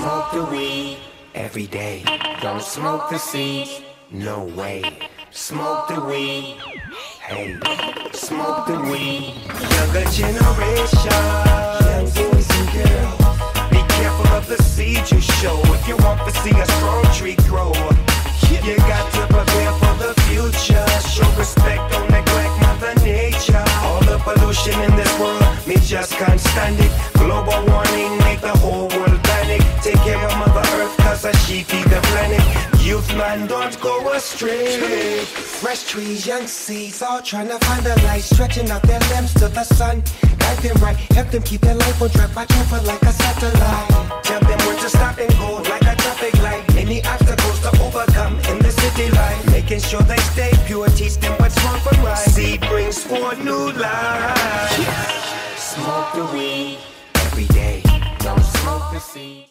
the weed every day. Don't smoke the seeds, no way. Smoke the weed, hey, smoke the weed. Younger generation, young boys and girls. Be careful of the seeds you show if you want to see a strong tree grow. You got to prepare for the future. Show respect, don't neglect Mother Nature. All the pollution in this world, me just can't stand it. Global warming feed the planet. Youth man, don't go astray. Fresh trees, young seeds, all trying to find the light, stretching out their limbs to the sun. Guide them right, help them keep their life on track, watch over like a satellite. Tell them where to stop and go like a traffic light. Any obstacles to overcome in the city life. Making sure they stay pure, teach them what's wrong from right. Seed brings forth new life. Smoke the weed every day. Don't smoke the seed.